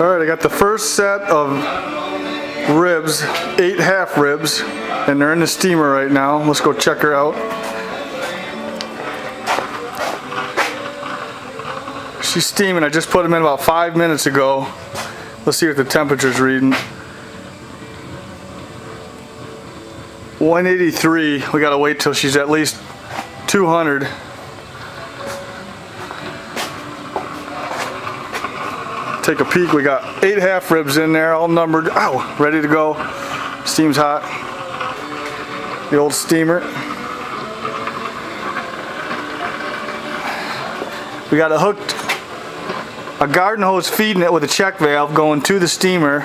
All right, I got the first set of ribs, eight half ribs, and they're in the steamer right now. Let's go check her out. She's steaming. I just put them in about five minutes ago. Let's see what the temperature's reading. 183. We gotta wait till she's at least 200. Take a peek. We got eight half ribs in there, all numbered. Ow, ready to go. Steam's hot. The old steamer. We got a hooked, a garden hose feeding it with a check valve going to the steamer.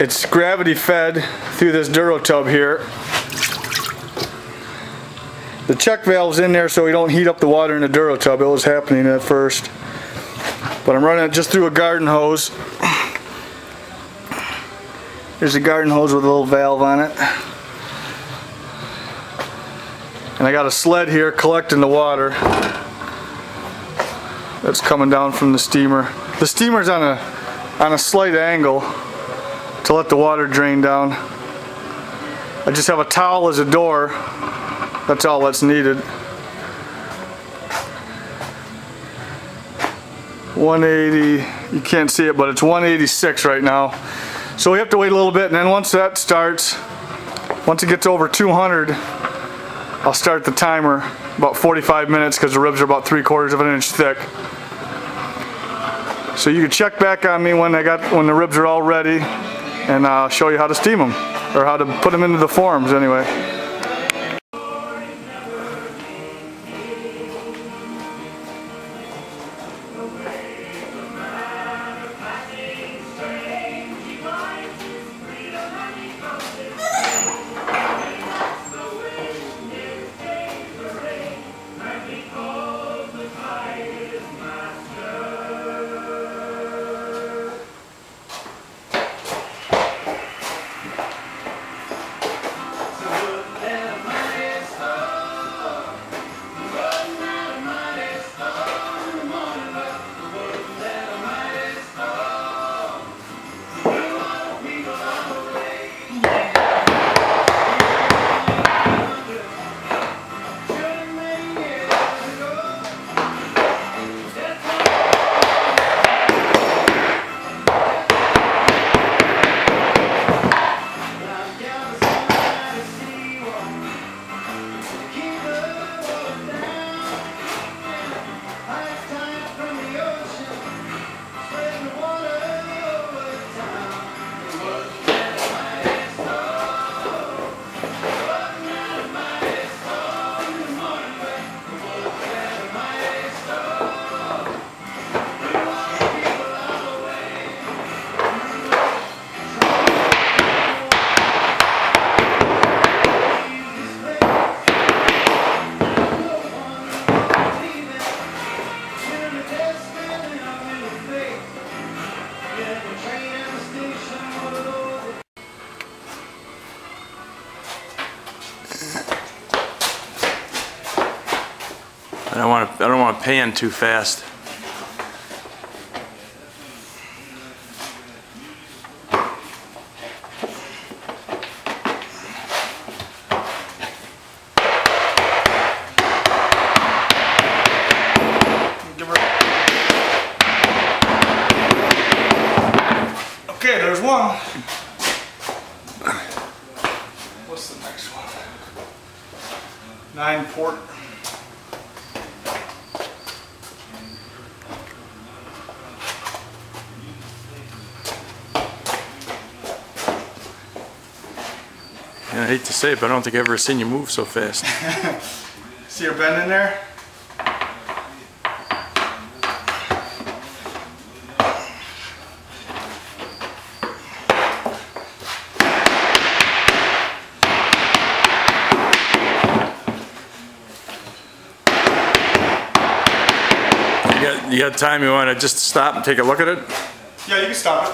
It's gravity fed through this Duro tub here. The check valve's in there so we don't heat up the water in the Duro tub. It was happening at first. But I'm running it just through a garden hose. There's a garden hose with a little valve on it. And I got a sled here collecting the water that's coming down from the steamer. The steamer's on a on a slight angle to let the water drain down. I just have a towel as a door. That's all that's needed. 180, you can't see it, but it's 186 right now. So we have to wait a little bit, and then once that starts, once it gets over 200, I'll start the timer about 45 minutes because the ribs are about three quarters of an inch thick. So you can check back on me when I got when the ribs are all ready, and I'll show you how to steam them or how to put them into the forms anyway. I don't want to. I don't want to pan too fast. Okay, there's one. What's the next one? Nine port. And I hate to say it, but I don't think I've ever seen you move so fast. See your bend in there? You got, you got time? You want to just stop and take a look at it? Yeah, you can stop it.